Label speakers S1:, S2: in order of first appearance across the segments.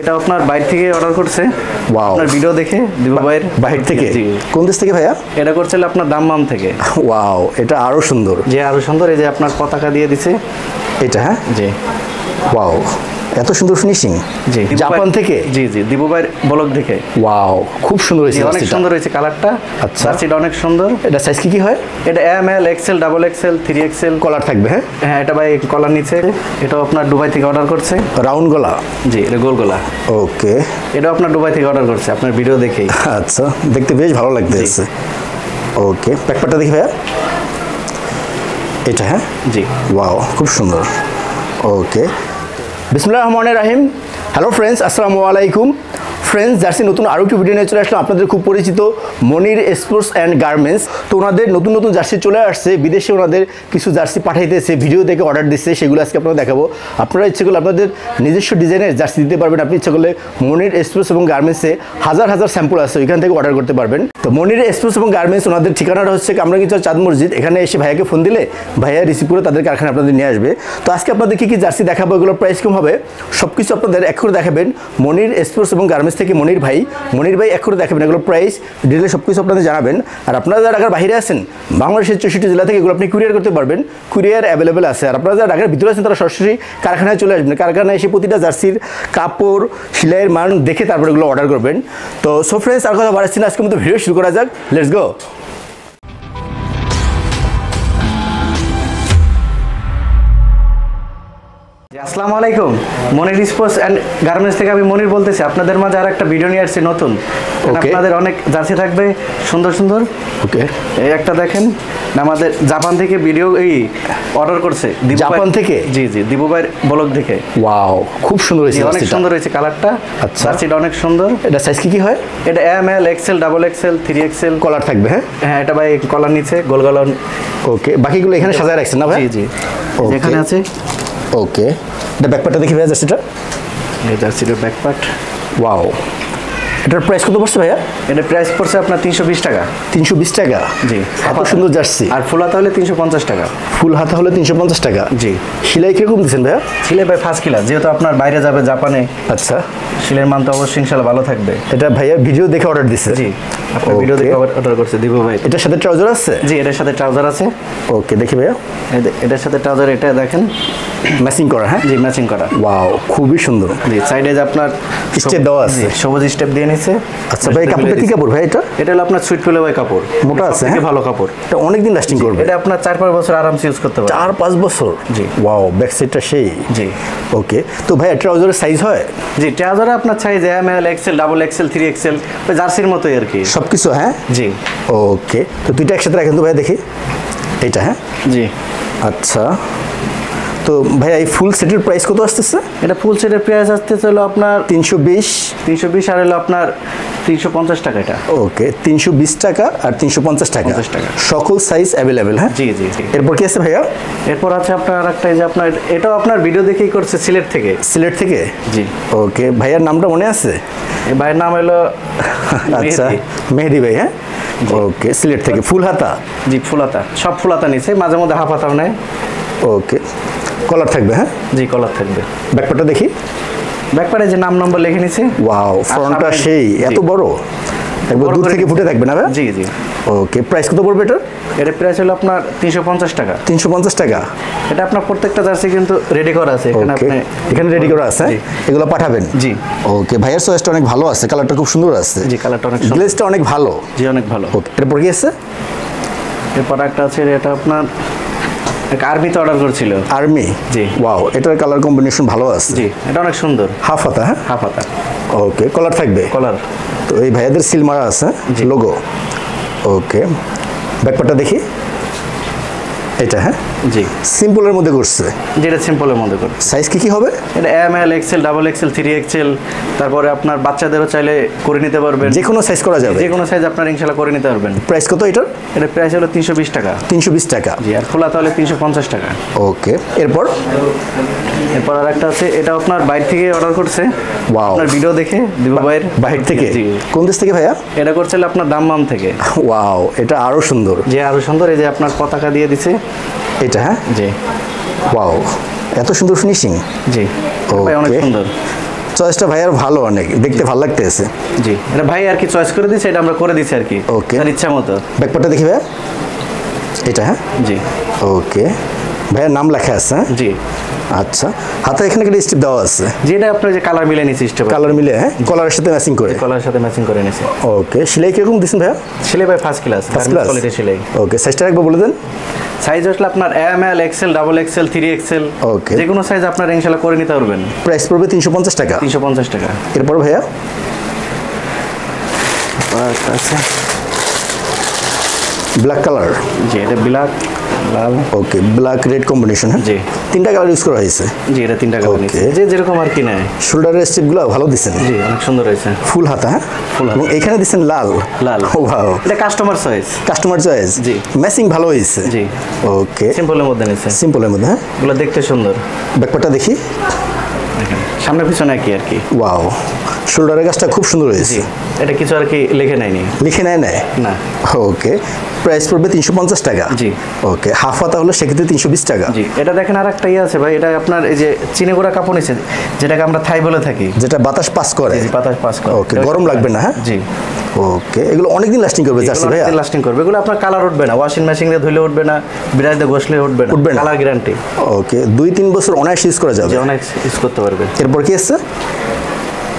S1: এটা আপনার বাইরে থেকে অর্ডার করছে।
S2: ওয়াও
S1: আপনার ভিডিও দেখে দিব ভাইয়ের
S2: বাইরে থেকে? কোন দেশ থেকে ভাইয়া?
S1: এটা করছিল আপনার দাম্মাম থেকে।
S2: ওয়াও এটা আরও সুন্দর।
S1: যে আরও সুন্দর এই যে আপনার পতাকা দিয়ে দিছে।
S2: এটা হ্যাঁ?
S1: জি।
S2: ওয়াও এত সুন্দর ফিনিশিং
S1: জি।
S2: জাপান থেকে?
S1: জি জি দিবু ভাইয়ের ব্লক দেখে।
S2: ওয়াও খুব সুন্দর হয়েছে
S1: অনেক সুন্দর হয়েছে কালারটা।
S2: আচ্ছা।
S1: জার্সিটা অনেক সুন্দর।
S2: এটা সাইজ কি কি হয়?
S1: এটা M L XL double XL three XL
S2: collar থাকবে হ্যাঁ?
S1: হ্যাঁ এটা ভাই কলার নিচে এটাও আপনার দুবাই থেকে অর্ডার করছে।
S2: রাউন্ড গলা?
S1: জি এটা গোল গোলা।
S2: ওকে
S1: এটাও আপনার দুবাই থেকে অর্ডার করছে আপনার ভিডিও দেখেই।
S2: আচ্ছা দেখতে বেশ ভালো লাগতেছে। ওকে ব্যাকপারটা দেখি ভাইয়া। এটা হ্যাঁ?
S1: জি।
S2: ওয়াও খুব সুন্দর। ওকে বিসমুল্লাহ রহমান রাহিম। হ্যালো ফ্রেন্ডস আসসালামু আলাইকুম। ফ্রেন্ডস জার্সি নতুন আরও একটি ভিডিও নিয়ে চলে আসলাম। আপনাদের খুব পরিচিত মনির স্পোর্টস অ্যান্ড গার্মেন্টস তো ওনাদের নতুন নতুন জার্সি চলে আসছে। বিদেশে ওনাদের কিছু জার্সি পাঠাইতেছে ভিডিও দেখে অর্ডার দিচ্ছে, সেগুলো আজকে আপনারা দেখাবো। আপনারা ইচ্ছে করলে আপনাদের নিজস্ব ডিজাইনের জার্সি দিতে পারবেন। আপনি ইচ্ছে করলে মনির স্পোর্টস এবং গার্মেন্টসে হাজার হাজার স্যাম্পল আছে, ওইখান থেকে অর্ডার করতে পারবেন। তো মনির স্পোর্টস এবং গার্মেন্টস ওনাদের ঠিকানাটা হচ্ছে আমরা কামরাঙ্গিচর চাঁদ মসজিদ। এখানে এসে ভাইয়াকে ফোন দিলে ভাইয়া রিসিভ করে তাদের কারখানা আপনাদের নিয়ে আসবে। তো আজকে আপনাদের কি কি জার্সি দেখাবো, এগুলোর প্রাইস কম হবে সব কিছু আপনাদের এক করে দেখাবেন। মনির স্পোর্টস এবং গার্মেন্টস থেকে মনির ভাই মনির ভাই করে দেখাবেন এগুলো প্রাইস ডিটেলে সব কিছু আপনাদের জানাবেন। আর আপনারা যারা ঢাকার বাইরে আছেন, বাংলাদেশের চৌষট্টি জেলা থেকে এগুলো আপনি কুরিয়ার করতে পারবেন। কুরিয়ার অ্যাভেলেবেল আছে। আর আপনারা যারা ঢাকার ভিতরে আছেন, তারা সরাসরি কারখানায় চলে আসবেন। কারখানায় এসে প্রতিটা জার্সির কাপড়, সেলাইয়ের মান দেখে তারপরে এগুলো অর্ডার করবেন। তো সো ফ্রেন্ডস আর কথা বাড়াচ্ছি না। আজকে মতো ভিডিও শুরু করা যাক। লেটস গো
S1: আসসালামু আলাইকুম। মনির স্পোর্টস অ্যান্ড গার্মেন্টস থেকে আমি মনির বলতেছি। আপনাদের মাঝে আর একটা ভিডিও নিয়ে আসছি নতুন. আপনাদের অনেক জার্সি থাকবে। সুন্দর সুন্দর।
S2: ওকে
S1: এই একটা দেখেন আমাদের জাপান থেকে ভিডিও এই অর্ডার করছে।
S2: জাপান থেকে?
S1: জি জি দিবু ভাইয়ের ব্লগ দেখে।
S2: ওয়াও খুব সুন্দর হয়েছে
S1: অনেক সুন্দর হয়েছে কালারটা
S2: আচ্ছা।
S1: জার্সিটা অনেক সুন্দর।
S2: এটা সাইজ কি কি হয়?
S1: এটা M L XL double XL three XL
S2: collar থাকবে হ্যাঁ?
S1: হ্যাঁ এটা ভাই কলার নিচে গোল গোল
S2: ওকে বাকিগুলো এখানে সাজায় রাখছেন না ভাই?
S1: জি জি। এখানে আছে
S2: ওকে এটা ব্যাকপার্টটা দেখি ভাইয়া জার্সিটা
S1: এই জার্সিটার ব্যাক পার্ট
S2: ওয়াও এটার প্রাইস কত পড়ছে ভাইয়া?
S1: এটা প্রাইস পড়ছে আপনার তিনশো বিশ টাকা।
S2: তিনশো বিশ টাকা?
S1: জি।
S2: এত সুন্দর জার্সি।
S1: আর ফুলাতে হলে তিনশো পঞ্চাশ টাকা।
S2: ফুল হাতা হলে তিনশো পঞ্চাশ টাকা?
S1: জি।
S2: সেলাই কীরকম দিচ্ছেন ভাইয়া?
S1: সিলে ভাই ফার্স্ট কিলার যেহেতু আপনার বাইরে যাবে জাপানে
S2: আচ্ছা।
S1: সিলের মান তো অবশ্যই ইনশাল্লাহ ভালো থাকবে।
S2: এটা ভাইয়া ভিডিও দেখে অর্ডার দিচ্ছে
S1: জি আপনার ভিডিও দেখে অর্ডার করছে দিব ভাই।
S2: এটার সাথে ট্রাউজার আছে?
S1: জি এটার সাথে ট্রাউজার আছে।
S2: ওকে দেখি ভাইয়া।
S1: এটার সাথে ট্রাউজার এটা দেখেন।
S2: ম্যাচিং করা হ্যাঁ?
S1: জি ম্যাচিং করা।
S2: ওয়াও খুবই সুন্দর।
S1: জি সাইডে যে আপনার
S2: স্টেপ দেওয়া আছে।
S1: সবুজ স্টেপ দিয়ে নিচ্ছে
S2: আচ্ছা ভাই কাপড়টা কি কাপড় ভাই এটা?
S1: এটা হলো আপনার সুইট ফেলে ভাই কাপড়।
S2: মোটা আছে,
S1: সবথেকে
S2: হ্যাঁ?
S1: ভালো কাপড়।
S2: এটা অনেকদিন লাস্টিং করবে।
S1: এটা আপনার চার পাঁচ বছর আরামসে ইউজ করতে পারবে
S2: চার পাঁচ বছর?
S1: জি।
S2: ওয়াও ব্যাক সাইডটা সেই?
S1: জি।
S2: ওকে তো ভাইয়া ট্রাউজারের সাইজ হয়?
S1: জি ট্রাউজারে আপনার size M L XL double XL three XL ওই জার্সির মতোই আর কি।
S2: সব কিছু হ্যাঁ?
S1: জি।
S2: ওকে তো দুইটা একসাথে রাখেন তো ভাইয়া দেখি। এইটা হ্যাঁ?
S1: জি।
S2: আচ্ছা। তো ভাইয়া এই ফুল সেটের প্রাইস কত আসতেছে?
S1: এটা ফুল সেটের প্রাইস আসতে হলো আপনার
S2: তিনশো বিশ।
S1: তিনশো বিশ আর হলো আপনার তিনশো পঞ্চাশ টাকা এটা।
S2: ওকে তিনশো বিশ টাকা আর তিনশো পঞ্চাশ টাকা।
S1: 50 টাকা।
S2: সকল সাইজ অ্যাভেলেবেল হ্যাঁ?
S1: জি জি জি।
S2: এরপর কি আছে ভাইয়া?
S1: এরপর আছে আপনার একটা এই যে আপনার এটাও আপনার ভিডিও দেখেই করছে সিলেট থেকে।
S2: সিলেট থেকে?
S1: জি।
S2: ওকে ভাইয়ার নামটা মনে আছে?
S1: এই ভাইয়ের নাম হলো
S2: আচ্ছা
S1: মেহেদি।
S2: ভাই হ্যাঁ? ওকে সিলেট থেকে ফুল হাতা
S1: জি ফুলাতা সব ফুলাতা নিছে মাঝে মধ্যে হাফ হাতাও নেয়।
S2: ওকে। কলার থাকবে হ্যাঁ?
S1: জি কলার থাকবে।
S2: ব্যাকপারটা দেখি।
S1: ব্যাকপারে যে নাম নম্বর লিখে নিছে?
S2: ওয়াও ফ্রন্টটা সেই এত বড়? একবার দূর থেকে ফুটে থাকবে না ভাই
S1: জি জি।
S2: ওকে প্রাইস কত পড়বে এটা
S1: এটা প্রাইস হলো আপনার তিনশো পঞ্চাশ টাকা।
S2: তিনশো পঞ্চাশ টাকা?
S1: এটা আপনার প্রত্যেকটা জার্সি কিন্তু রেডি করা আছে এখানে আপনি
S2: এখানে রেডি করা আছে এগুলো পাঠাবেন?
S1: জি।
S2: ওকে ভাইয়ের চয়েসটা অনেক ভালো আছে কালারটা খুব সুন্দর আছে।
S1: জি কালারটা অনেক সুন্দর।
S2: গ্লেজটা অনেক ভালো।
S1: জি অনেক ভালো।
S2: ওকে এরপর কি আছে?
S1: এরপর একটা আছে এটা আপনার এক আর্মিতে অর্ডার করেছিল।
S2: আর্মি
S1: জি।
S2: ওয়াও এটার কালার কম্বিনেশন ভালো আছে।
S1: জি এটা অনেক সুন্দর।
S2: হাফ হাতা হ্যাঁ?
S1: হাফ হাতা।
S2: ওকে কলার থাকবে?
S1: কলার
S2: তো এই ভাইয়াদের সিল মারা আছে। লোগো ওকে ব্যাকপারটা দেখি। এটা হ্যাঁ?
S1: জি।
S2: সিম্পলের মধ্যে করছে।
S1: যেটা সিম্পলের মধ্যে করে
S2: সাইজ কি কি হবে?
S1: এটা M L XL double XL three XL তারপরে আপনার বাচ্চাদেরও চাইলে করে নিতে পারবেন।
S2: যে কোনো সাইজ করা যাবে।
S1: যে কোনো সাইজ আপনার ইনশাল্লাহ করে নিতে পারবেন।
S2: প্রাইস কত এটার?
S1: এটা প্রাইস হলো তিনশো বিশ টাকা।
S2: তিনশো বিশ টাকা।
S1: জি আর খোলা তাহলে তিনশো পঞ্চাশ টাকা।
S2: ওকে এরপর?
S1: এরপর আর একটা আছে এটা আপনার বাইরে থেকে অর্ডার করছে. আপনার ভিডিও দেখে দিব ভাইয়ের।
S2: বাহির থেকে? কোন দেশ থেকে ভাইয়া?
S1: এটা করছিল আপনার দাম্মাম থেকে।
S2: ওয়াও এটা আরও সুন্দর।
S1: যে আরও সুন্দর এই যে আপনার পতাকা দিয়ে দিছে।
S2: এটা হ্যাঁ?
S1: জি।
S2: ওয়াও এত সুন্দর ফিনিশিং
S1: জি। ভাই অনেক সুন্দর।
S2: চয়েসটা ভাইয়ার ভালো অনেক দেখতে ভালো লাগতেছে।
S1: জি। এটা ভাই আর কি চয়েস করে দিয়েছে এটা আমরা করে দিছি আর কি।
S2: ওকে
S1: তার ইচ্ছা মতো।
S2: ব্যাকপ্যাকটা দেখি ভাইয়া এটা হ্যাঁ?
S1: জি।
S2: ওকে ভাইয়ের নাম লেখা আছে হ্যাঁ?
S1: জি।
S2: আচ্ছা হাতে এখানে একটা স্টিপ দেওয়া আছে।
S1: যেটা আপনার যে কালার মিলে নিচ্ছে স্টেপ
S2: কালার মিলে হ্যাঁ? কলারের সাথে ম্যাচিং করে।
S1: কলার সাথে ম্যাচিং করে নিছে।
S2: ওকে সেলাই কীরকম দিচ্ছেন ভাইয়া?
S1: সেলাই ভাই first class
S2: first class
S1: quality সেলাই।
S2: ওকে সাইজটা একবার বলে দেন।
S1: সাইজ আসলে আপনার M L XL double XL three XL
S2: okay
S1: যে কোনো সাইজ আপনার ইনশাল্লাহ করে নিতে পারবেন।
S2: প্রাইস পড়বে তিনশো পঞ্চাশ টাকা।
S1: তিনশো পঞ্চাশ টাকা।
S2: এরপর ভাইয়া?
S1: আচ্ছা আছে
S2: ব্ল্যাক কালার
S1: জি এটা ব্ল্যাক লাল।
S2: ওকে ব্ল্যাক রেড কম্বিনেশন হ্যাঁ?
S1: জি।
S2: তিনটা কালার ইউজ করা হয়েছে?
S1: জি এটা তিনটা কালার. নিচ্ছে যে যেরকম আর কি নেয়।
S2: শোল্ডারের স্টিপগুলো ভালো দিচ্ছেন
S1: জি অনেক সুন্দর হয়েছে।
S2: ফুল হাতা হ্যাঁ?
S1: ফুল হাতা।
S2: এবং এখানে দিচ্ছেন লাল।
S1: লাল।
S2: ওয়াও
S1: এটা কাস্টমার চয়েস
S2: কাস্টমার চয়েস
S1: জি।
S2: ম্যাচিং ভালো হয়েছে?
S1: জি।
S2: ওকে
S1: সিম্পলের মধ্যে নিচ্ছে
S2: সিম্পলের মধ্যে হ্যাঁ?
S1: এগুলো দেখতে সুন্দর।
S2: ব্যাকপারটা দেখি।
S1: দেখেন। সামনে পিছনে একই আর কি?
S2: ওয়াও শোল্ডারের কাজটা খুব সুন্দর হয়েছে।
S1: এটা কিছু আর কি লিখে নেয়নি।
S2: লিখে নেয় নেয়
S1: না।
S2: ওকে প্রাইস পড়বে তিনশো পঞ্চাশ টাকা।
S1: জি।
S2: ওকে হাফ হাতা হলে সেক্ষেত্রে তিনশো বিশ টাকা।
S1: জি এটা দেখেন আর একটা ইয়ে আছে ভাই এটা আপনার এই যে চিনি গোড়া কাপড় নিচ্ছে যেটাকে আমরা থাই বলে থাকি।
S2: যেটা বাতাস পাস করে।
S1: জি পাতাস পাস করে।
S2: ওকে গরম লাগবে না হ্যাঁ?
S1: জি।
S2: ওকে এগুলো অনেকদিন লাস্টিং করবে জার্সি ভাইয়া।
S1: লাস্টিং করবে। এগুলো আপনার কালার উঠবে না। ওয়াশিং মেশিন দিয়ে ধুলে উঠবে না বিরাজ দিয়ে ঘষলে উঠবে না।
S2: উঠবে না।
S1: কালার গ্যারান্টি
S2: ওকে দুই তিন বছর অনায়াস ইউজ করা যাবে।
S1: অনেক ইউজ করতে পারবে।
S2: এরপর কি আছে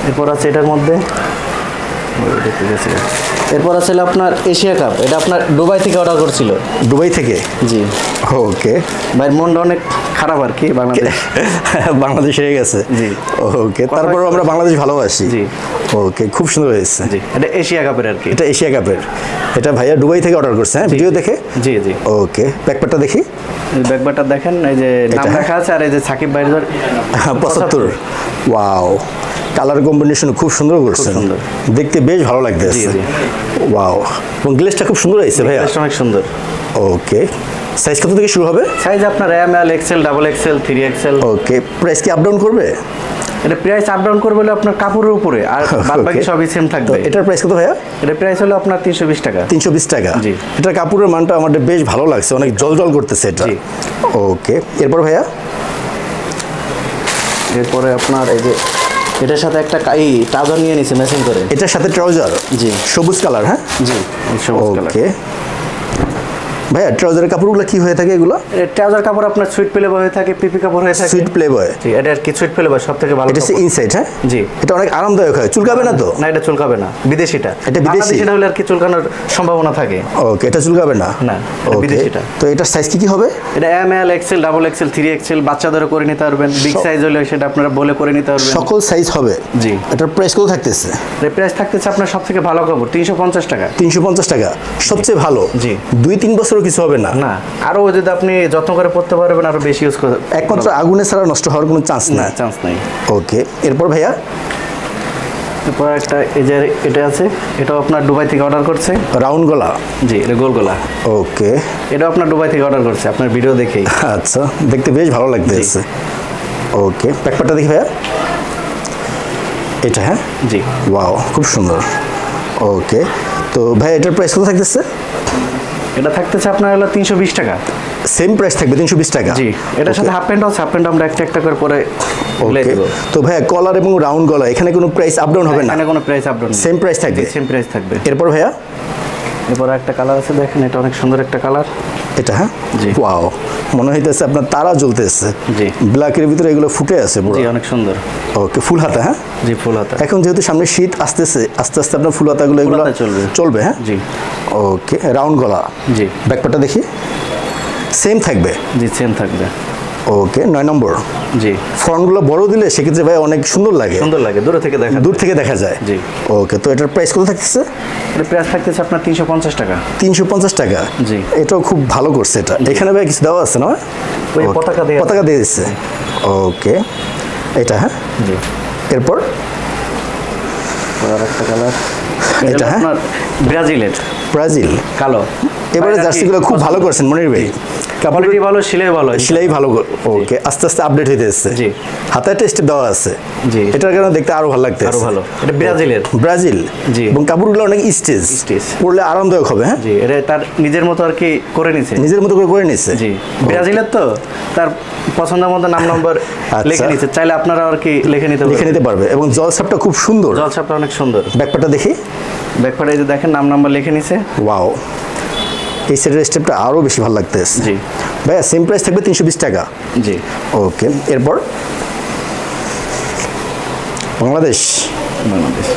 S1: এরপর আছে এটার মধ্যে। এরপর আছে আপনার এশিয়া কাপ। এটা আপনার দুবাই থেকে অর্ডার করছিল।
S2: দুবাই থেকে?
S1: জি।
S2: ওকে।
S1: ভাই মনটা অনেক খারাপ আর কি বাংলাদেশ।
S2: বাংলাদেশ হয়ে গেছে।
S1: জি।
S2: ওকে তারপরও আমরা বাংলাদেশ ভালোবাসি।
S1: জি।
S2: ওকে খুব সুন্দর হয়েছে।
S1: জি এটা এশিয়া কাপের আর কি।
S2: এটা এশিয়া কাপের। এটা ভাইয়া দুবাই থেকে অর্ডার করছে হ্যাঁ? ভিডিও দেখে?
S1: জি জি।
S2: ওকে ব্যাকপ্যাকটা দেখি।
S1: ব্যাকবারটা দেখেন এই যে নাম? লেখা আছে আর এই যে সাকিব ভাইয়ের
S2: পঁচাত্তর। ওয়াও। কালার কম্বিনেশন খুব সুন্দর করছেন।
S1: সুন্দর।
S2: দেখতে বেশ ভালো লাগতেছে।
S1: জি।
S2: ওয়াও। এবং গ্লেসটা খুব সুন্দর হয়েছে
S1: Dress অনেক সুন্দর।
S2: ওকে। সাইজ কত থেকে শুরু হবে?
S1: সাইজ আপনার M L XL double XL three XL
S2: okay. Price কি আপ ডাউন করবে?
S1: এটা প্রাইস আপ ডাউন করবে হলো আপনার কাপড়ের উপরে আর বাদ বাকি সবই সেম থাকবে।
S2: এটার প্রাইস কত ভাইয়া?
S1: এটা প্রাইস হলো আপনার তিনশো বিশ টাকা।
S2: তিনশো বিশ টাকা।
S1: জি।
S2: এটার কাপড়ের মানটা আমাদের বেশ ভালো লাগছে অনেক জল জল করতেছে এটা। ওকে। এরপর ভাইয়া?
S1: এরপরে আপনার এই যে এটার সাথে একটা এই ট্রাউজার নিয়ে নিছে ম্যাচিং করে।
S2: এটার সাথে ট্রাউজার
S1: জি।
S2: সবুজ কালার হ্যাঁ?
S1: জি সবুজ কালার
S2: ওকে ভাইয়া ট্রাউজারের কাপড়গুলো কি হয়ে থাকে এগুলো?
S1: ট্রাউজার কাপড় আপনার সুইট পেলে হয়ে থাকে পিপি কাপড় হয়ে থাকে।
S2: সুইট প্লে বয়
S1: জি এটা আর কি সুইট পেলে সব থেকে ভালো
S2: এটা ইনসাইড হ্যাঁ?
S1: জি।
S2: এটা অনেক আরামদায়ক হয়। চুলকাবে না তো?
S1: না এটা চুলকাবে না। বিদেশিটা।
S2: এটা বিদেশি?
S1: বাংলাদেশিটা হলে আর কি চুলকানোর সম্ভাবনা থাকে।
S2: ওকে এটা চুলকাবে না?
S1: না, বিদেশিটা।
S2: তো এটার সাইজ কি কি হবে?
S1: এটা M L XL double XL three XL বাচ্চাদেরও করে নিতে পারবেন। বিগ সাইজ হলে সেটা আপনারা বলে করে নিতে পারবেন।
S2: সকল সাইজ হবে?
S1: জি।
S2: এটার প্রাইস কত থাকতেছে?
S1: প্রাইস থাকতেছে আপনার সব থেকে ভালো কাপড় তিনশো পঞ্চাশ টাকা।
S2: তিনশো পঞ্চাশ টাকা। সবচেয়ে ভালো?
S1: জি।
S2: দুই তিন বছরও কিছু হবে না।
S1: না আরও যদি আপনি যত্ন করে পড়তে পারবেন আরও বেশি ইউজ করে
S2: একমাত্র আগুনে ছাড়া নষ্ট হওয়ার কোনো চান্স
S1: না চান্স নাই।
S2: ওকে এরপর ভাইয়া?
S1: এরপর একটা এই যে এটা আছে এটাও আপনার দুবাই থেকে অর্ডার করছে।
S2: রাউন্ড গলা?
S1: জি এটা গোল গলা।
S2: ওকে।
S1: এটাও আপনার দুবাই থেকে অর্ডার করছে আপনার ভিডিও দেখেই।
S2: আচ্ছা দেখতে বেশ ভালো লাগতেছে। ওকে প্যাকপাটটা দেখি ভাইয়া। এটা হ্যাঁ?
S1: জি।
S2: ওয়াও খুব সুন্দর। ওকে তো ভাই এটার প্রাইস কত থাকতেছে?
S1: এটা থাকতেছে আপনার হলো তিনশো বিশ টাকা।
S2: সেম প্রাইস থাকবে তিনশো বিশ টাকা?
S1: জি এটার সাথে হাফ প্যান্ট আছে হাফ প্যান্ট আমরা একটা একটা করে পরে
S2: তো ভাইয়া কলার এবং রাউন্ড গলা এখানে কোনো প্রাইস আপ ডাউন হবে না?
S1: এখানে কোনো price up down
S2: same price থাকবে?
S1: সেম প্রাইস থাকবে।
S2: এরপর ভাইয়া?
S1: এরপর একটা কালার আছে দেখেন এটা অনেক সুন্দর একটা কালার
S2: এটা হ্যাঁ। ওয়াও মনে হইতেছে আপনার তারা জ্বলতেছে।
S1: জি।
S2: ব্ল্যাকের ভিতরে এগুলো ফুটে আছে
S1: জি অনেক সুন্দর।
S2: ওকে ফুল হাতা হ্যাঁ?
S1: জি ফুল হাতা।
S2: এখন যেহেতু সামনে শীত আসতেছে আস্তে আস্তে আপনার ফুল হাতাগুলো এগুলো
S1: চলবে।
S2: চলবে হ্যাঁ?
S1: জি।
S2: ওকে রাউন্ড গলা।
S1: জি।
S2: ব্যাকপাটটা দেখি। সেম থাকবে?
S1: জি সেম থাকবে।
S2: ওকে নয় নম্বর।
S1: জি।
S2: ফ্রন্টগুলো বড় দিলে সেক্ষেত্রে ভাই অনেক সুন্দর লাগে।
S1: সুন্দর লাগে দূরে থেকে দেখা
S2: দূর থেকে দেখা যায়।
S1: জি।
S2: ওকে তো এটার প্রাইস কত থাকতেছে?
S1: এটা প্রাইস থাকতেছে আপনার তিনশো পঞ্চাশ টাকা।
S2: তিনশো পঞ্চাশ টাকা?
S1: জি।
S2: এটাও খুব ভালো করছে এটা। এখানে ভাই কিছু দেওয়া আছে না?
S1: ওই পতাকা দেয়া
S2: পতাকা দিয়ে দিচ্ছে ওকে এটা হ্যাঁ?
S1: জি।
S2: এরপর?
S1: আর একটা কালার
S2: এটা, হ্যাঁ?
S1: আপনার ব্রাজিলের।
S2: ব্রাজিল।
S1: কালো।
S2: এবারে জার্সিগুলো খুব ভালো করছেন মনির ভাই।
S1: কোয়ালিটি ভালো সিলাই ভালো
S2: সেলাই ভালো ওকে আস্তে আস্তে আপডেট হইতে এসছে।
S1: জি।
S2: হাতে একটা স্টেপ দেওয়া আছে।
S1: জি।
S2: এটার কারণে দেখতে আরও ভালো লাগতে
S1: আরও ভালো। এটা ব্রাজিলের।
S2: ব্রাজিল।
S1: জি।
S2: এবং কাপড়গুলো অনেক স্টেজ
S1: Stitch।
S2: পরলে আরামদায়ক হবে হ্যাঁ?
S1: জি এটা তার নিজের মতো আর কি করে নিছে।
S2: নিজের মতো করে করে নিচ্ছে
S1: জি। ব্রাজিলের তো তার পছন্দ মতো নাম নম্বর
S2: আচ্ছা।
S1: লিখে নিচ্ছে চাইলে আপনারা আর কি লিখে নিতে
S2: লিখে নিতে পারবে। এবং জলসাপটা খুব সুন্দর।
S1: জলসাপটা অনেক সুন্দর।
S2: ব্যাকপাটা দেখি।
S1: ব্যাকপার্টে যে দেখেন নাম নাম্বার লিখে নিছে।
S2: ওয়াও এই সেটের স্টেপটা আরও বেশি ভালো লাগতেছে।
S1: জি।
S2: ভাইয়া সেম প্রাইস থাকবে তিনশো বিশ টাকা।
S1: জি।
S2: ওকে এরপর? বাংলাদেশ।
S1: বাংলাদেশ।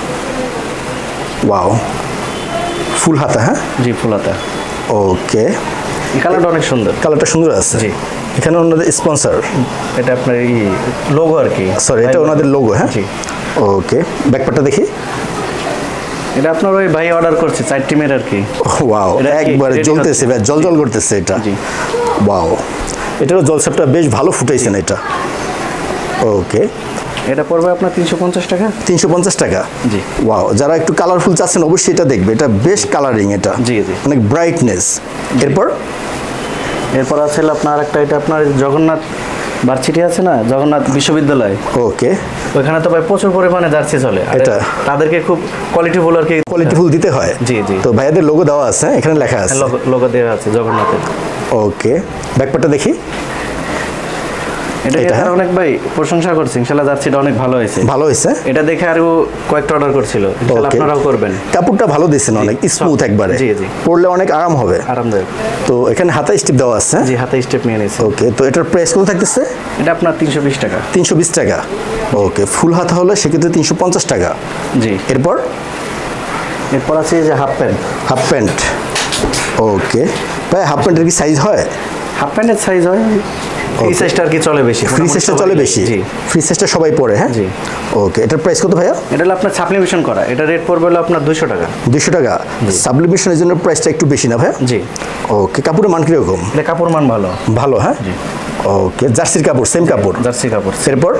S2: ওয়াও। ফুল হাতা হ্যাঁ?
S1: জি ফুল
S2: হাতা।
S1: ওকে। কালারটা অনেক সুন্দর।
S2: কালারটা সুন্দর আছে।
S1: জি।
S2: এখানে ওনাদের স্পন্সর
S1: এটা আপনার এই লোগো আর কি।
S2: সরি এটা ওনাদের লোগো হ্যাঁ?
S1: জি।
S2: ওকে ব্যাকপাটটা দেখি।
S1: এটা আপনার ওই ভাই অর্ডার করছে চার টিমের আর কি।
S2: ওয়াও একবারে জ্বলতেছে
S1: হচ্ছে?
S2: ভাই জল জল করতেছে এটা।
S1: জি।
S2: ওয়াও এটারও জলসাপটা বেশ ভালো ফুটাইছেন এটা। ওকে
S1: এটা পড়বে আপনার তিনশো পঞ্চাশ টাকা।
S2: তিনশো পঞ্চাশ টাকা?
S1: জি।
S2: ওয়াও যারা একটু কালারফুল চাচ্ছেন অবশ্যই এটা দেখবে এটা বেশ কালারিং এটা।
S1: জি, জি।
S2: অনেক ব্রাইটনেস এরপর?
S1: এরপর আছে আপনার একটা এটা আপনার জগন্নাথ ভার্সিটি আছে না? জগন্নাথ বিশ্ববিদ্যালয়।
S2: ওকে
S1: ওখানে তো ভাই প্রচুর পরিমাণে জার্সি চলে।
S2: এটা।
S1: তাদেরকে খুব কোয়ালিটি কোয়ালিটিফুল আর কি কোয়ালিটি
S2: কোয়ালিটিফুল দিতে হয়?
S1: জি, জি।
S2: তো ভাইয়াদের লোগো দেওয়া আছে হ্যাঁ? এখানে লেখা আছে।
S1: লোগো দেওয়া আছে জগন্নাথের।
S2: ওকে ব্যাকপ্যাকটা দেখি।
S1: এটা অনেক ভাই প্রশংসা করছি ইনশাল্লাহ জার্সিটা অনেক ভালো হয়েছে।
S2: ভালো হয়েছে?
S1: এটা দেখে আরও কয়েকটা অর্ডার করছিল আপনারাও করবেন।
S2: কাপড়টা ভালো দিয়েছেন অনেক স্মুথ একবারে।
S1: জি, জি।
S2: পরলে অনেক আরাম হবে।
S1: আরামদায়ক।
S2: তো এখানে হাতা স্টিপ দেওয়া আছে।
S1: জি হাতে স্টেপ নিয়ে নিয়েছে।
S2: ওকে তো এটার প্রাইস কত থাকতেছে?
S1: এটা আপনার তিনশো বিশ টাকা।
S2: তিনশো বিশ টাকা। ওকে ফুল হাতা হলে সেক্ষেত্রে তিনশো পঞ্চাশ টাকা।
S1: জি।
S2: এরপর?
S1: এরপর আছে যে half pant
S2: half pant okay ভাই হাফ প্যান্টের কি সাইজ হয়?
S1: হাফ প্যান্টের সাইজ হয়
S2: Okay.
S1: সাইজটা আর কি চলে বেশি
S2: ফ্রি সাইজটা চলে বেশি?
S1: জি।
S2: ফ্রি সাইজটা সবাই পরে হ্যাঁ?
S1: জি।
S2: ওকে এটার প্রাইস কত ভাইয়া?
S1: এটা হলো আপনার সাপ্লিমেশন করা। এটা রেট পড়বে হলো আপনার দুশো টাকা।
S2: দুশো টাকা। সাবলিমেশনের জন্য প্রাইসটা একটু বেশি না ভাইয়া?
S1: জি।
S2: ওকে কাপড়ের মান কীরকম?
S1: এটা কাপড় মান ভালো।
S2: ভালো হ্যাঁ? ওকে জার্সির কাপড় সেম কাপড়?
S1: জার্সি কাপড়।
S2: এরপর?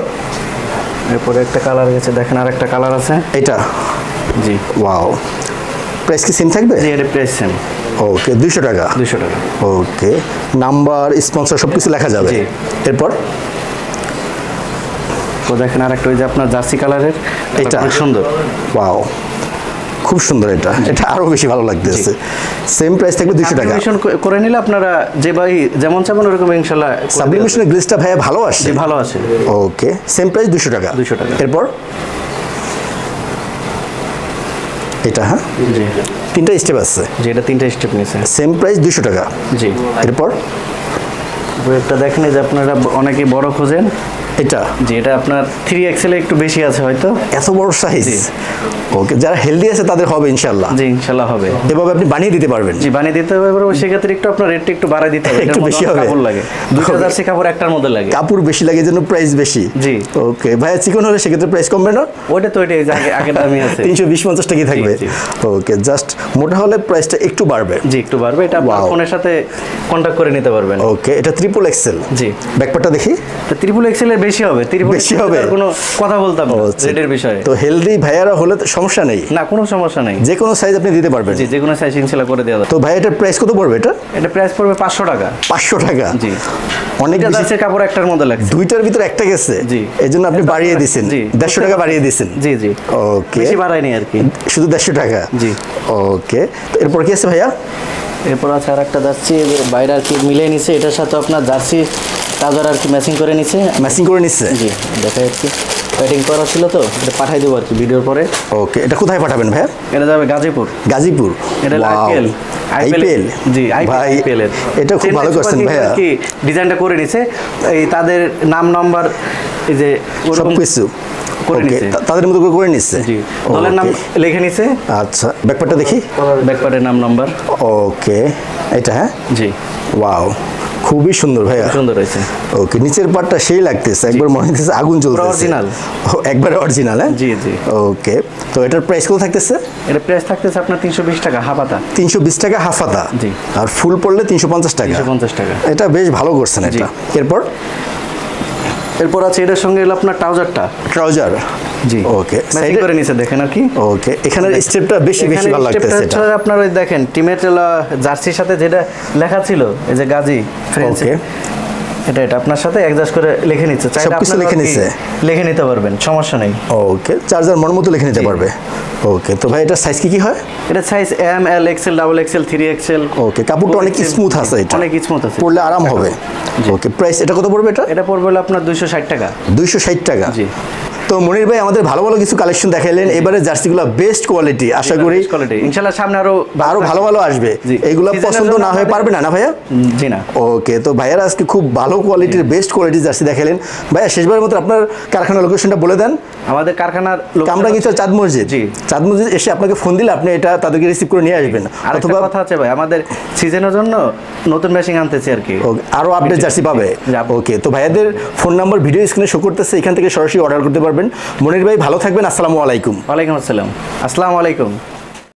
S1: এরপরে একটা কালার গেছে দেখেন আর একটা কালার আছে।
S2: এটা?
S1: জি।
S2: ওয়াও প্রাইস কি সেম থাকবে?
S1: জি এটা প্রাইস সেম
S2: ওকে দুশো টাকা।
S1: দুশো টাকা।
S2: ওকে নাম্বার স্পন্সর সব কিছু লেখা যাবে। এরপর?
S1: তো দেখেন আর একটা ওই যে আপনার জার্সি কালারের
S2: এটা?
S1: সুন্দর।
S2: ওয়াও খুব সুন্দর এটা। এটা আরও বেশি ভালো লাগতেছে। সেম প্রাইস থাকবে দুশো টাকা।
S1: করে নিলে আপনারা যে ভাই যেমন চাবেন ওরকম ইনশাল্লাহ
S2: সাবলিমেশনের গ্লেসটা ভাইয়া ভালো।
S1: জি ভালো আছে
S2: ওকে সেম প্রাইস দুশো টাকা।
S1: 200 টাকা।
S2: এরপর? এটা হ্যাঁ? তিনটা স্টেপ আছে।
S1: জি এটা তিনটা স্টেপ নিয়েছে
S2: সেম প্রাইস দুশো টাকা।
S1: জি।
S2: এরপর?
S1: একটা দেখেন যে আপনারা অনেকে বড় খোঁজেন।
S2: এটা?
S1: জি এটা আপনার থ্রি এক্সেলে একটু বেশি আছে হয়তো।
S2: এত বড় সাইজ ওকে যারা হেলদি আছে তাদের হবে ইনশাল্লাহ
S1: জি ইনশাল্লাহ হবে।
S2: এভাবে আপনি বানিয়ে দিতে পারবেন।
S1: জি বানিয়ে দিতে হবে এবার সেক্ষেত্রে একটু আপনার রেটটা একটু বাড়াই দিতে হবে।
S2: একটু বেশি হবে।
S1: কাপড় লাগে। দুটো. জার্সি কাপড় একটার মধ্যে লাগে।
S2: কাপড় বেশি লাগে জন্য প্রাইস বেশি।
S1: জি।
S2: ওকে ভাইয়া চিকন হলে সেক্ষেত্রে প্রাইস কমবে না?
S1: ওইটা তো ওইটাই আগে আগের দামই আছে।
S2: তিনশো বিশ পঞ্চাশ টাকাই থাকবে। ওকে জাস্ট মোটা হলে প্রাইসটা একটু বাড়বে।
S1: জি একটু বাড়বে। এটা আপনার ফোনের সাথে কন্ট্যাক্ট করে নিতে পারবেন।
S2: ওকে এটা ট্রিপল এক্সেল
S1: জি।
S2: ব্যাকপারটা দেখি।
S1: তো ত্রিপুল এক্সেলের বেশি হবে
S2: বেশি হবে?
S1: কোনো কথা বলতাম। রেটের বিষয়ে।
S2: তো হেলদি ভাইয়ারা হলে তো সমস্যা নেই।
S1: না কোনো সমস্যা নেই।
S2: যে কোনো সাইজ আপনি দিতে পারবেন।
S1: জি যে কোনো সাইজ ইনশাল্লাহ করে দেওয়া যাবে
S2: তো ভাই এটার প্রাইস কত পড়বে এটা?
S1: এটা প্রাইস পড়বে পাঁচশো টাকা।
S2: পাঁচশো টাকা।
S1: জি।
S2: অনেক
S1: এটা কাপড় একটার মধ্যে লাগছে।
S2: দুইটার ভিতরে একটা গেছে।
S1: জি।
S2: এই জন্য আপনি বাড়িয়ে দিছেন।
S1: জি।
S2: দেড়শো টাকা বাড়িয়ে দিছেন।
S1: জি জি।
S2: ওকে
S1: বেশি বাড়ায়নি আর কি।
S2: শুধু দেড়শো টাকা?
S1: জি।
S2: ওকে তো এরপর কি আছে ভাইয়া?
S1: এরপর আছে আর একটা জার্সি যে বাইরে আর কি মিলিয়ে নিছে। এটার সাথে আপনার জার্সি কাজার আর কি ম্যাচিং করে নিছে।
S2: ম্যাচিং করে নিচ্ছে
S1: জি আর কি প্যাকিং করা ছিল তো এটা পাঠাই দেবো আর কি ভিডিওর পরে।
S2: ওকে এটা কোথায় পাঠাবেন ভাইয়া?
S1: এটা যাবে গাজীপুর।
S2: গাজীপুর?
S1: এটা! আইপিএল
S2: আইপিএল
S1: জি
S2: ভাই
S1: আইপিএল
S2: এটা খুব ভালো করছেন ভাইয়া।
S1: কি ডিজাইনটা করে নিছে। এই তাদের নাম নাম্বার এই যে
S2: সব কিছু?
S1: করে
S2: ওকে
S1: নিছে।
S2: তাদের মতো করে নিচ্ছে
S1: জি দলের নাম লিখে নিছে।
S2: আচ্ছা ব্যাকপারটা দেখি।
S1: ব্যাকপার্টের নাম নাম্বার
S2: ওকে এটা হ্যাঁ?
S1: জি।
S2: ওয়াও খুবই সুন্দর ভাইয়া।
S1: সুন্দর হয়েছে।
S2: ওকে নিচের পাটটা সেই লাগতেছে একবার মনে হচ্ছে আগুন জ্বলতেছে। ও একবারে অরিজিনাল হ্যাঁ?
S1: জি, জি।
S2: ওকে তো এটার প্রাইস কত থাকতেছে?
S1: এটা প্রাইস থাকতেছে আপনার তিনশো বিশ টাকা হাফাতা
S2: তিনশো বিশ টাকা হাফাতা
S1: জি।
S2: আর ফুল পড়লে তিনশো পঞ্চাশ টাকা।
S1: তিনশো পঞ্চাশ টাকা।
S2: এটা বেশ ভালো করছেন এটা। এরপর?
S1: এরপর আছে এটার সঙ্গে এলো আপনার ট্রাউজারটা।
S2: ট্রাউজার।
S1: জি।
S2: ওকে
S1: ম্যাচিং করে নিচে দেখেন আর কি।
S2: ওকে এখানের স্টেপটা বেশি বেশি
S1: এখানে
S2: ভালো লাগতেছে এটা।
S1: আপনার ওই দেখেন টিমের জার্সির সাথে যেটা লেখা ছিল এই যে গাজী ফ্রেন্স এটা এটা আপনার সাথে অ্যাডজাস্ট করে লিখে নিচ্ছে। চাইলে
S2: লিখে নিচ্ছে?
S1: লিখে নিতে পারবেন সমস্যা নেই।
S2: ওকে চার্জার মন মতো লিখে নিতে পারবে। ওকে তো ভাই এটার সাইজ কি কি হয়?
S1: এটা size M L XL double XL three XL
S2: okay কাপড়টা অনেক স্মুথ আছে এটা।
S1: অনেক স্মুথ আছে।
S2: পরলে আরাম হবে। ওকে প্রাইস এটা কত পড়বে এটা?
S1: এটা পড়বে আপনার দুইশো ষাট টাকা।
S2: দুইশো ষাট টাকা।
S1: জি।
S2: তো মনির ভাই আমাদের ভালো ভালো কিছু কালেকশন দেখাইলেন। এবারে জার্সিগুলো বেস্ট কোয়ালিটি আশা করি
S1: কোয়ালিটি ইনশাল্লাহ সামনে আরও
S2: আরও ভালো ভালো আসবে।
S1: এর
S2: পছন্দ না হয়ে পারবে না না ভাইয়া?
S1: জি না।
S2: ওকে তো ভাইয়ারা আজকে খুব ভালো কোয়ালিটির বেস্ট কোয়ালিটির জার্সি দেখালেন ভাইয়া শেষবারের মতো আপনার কারখানার লোকেশনটা বলে দেন।
S1: আমাদের কারখানার
S2: কামরা কিন্তু চাঁদ মসজিদ।
S1: জি।
S2: চাঁদ মসজিদ এসে আপনাকে ফোন দিলে আপনি এটা তাদেরকে রিসিভ করে নিয়ে আসবেন।
S1: আর
S2: অথবা
S1: কথা আছে ভাই আমাদের সিজনের জন্য নতুন মেশিন আনতেছি আর কি।
S2: ওকে, আরও আপডেট জার্সি পাবে। ওকে তো ভাইয়াদের ফোন নাম্বার ভিডিও স্ক্রিনে শো করতেছে এখান থেকে সরাসরি অর্ডার করতে পারবেন। মনির ভাই ভালো থাকবেন আসসালামু আলাইকুম।
S1: ওয়ালাইকুম আসসালাম। আসসালামু আলাইকুম।